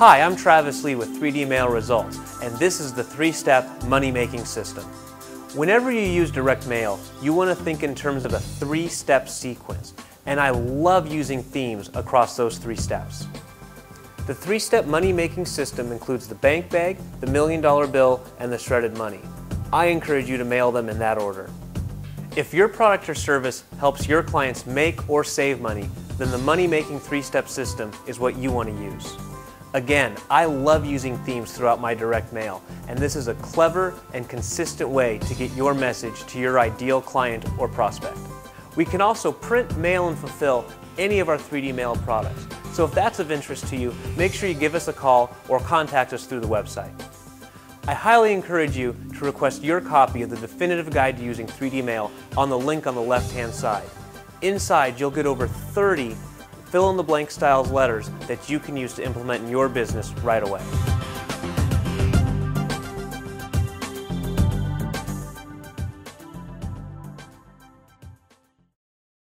Hi, I'm Travis Lee with 3D Mail Results, and this is the three-step money-making system. Whenever you use direct mail, you want to think in terms of a three-step sequence, and I love using themes across those three steps. The three-step money-making system includes the bank bag, the million dollar bill, and the shredded money. I encourage you to mail them in that order. If your product or service helps your clients make or save money, then the money-making three-step system is what you want to use. Again, I love using themes throughout my direct mail, and this is a clever and consistent way to get your message to your ideal client or prospect. We can also print, mail, and fulfill any of our 3D mail products. So if that's of interest to you, make sure you give us a call or contact us through the website. I highly encourage you to request your copy of the definitive guide to using 3D mail on the link on the left hand side. Inside, you'll get over 30 fill in the blank styles letters that you can use to implement in your business right away.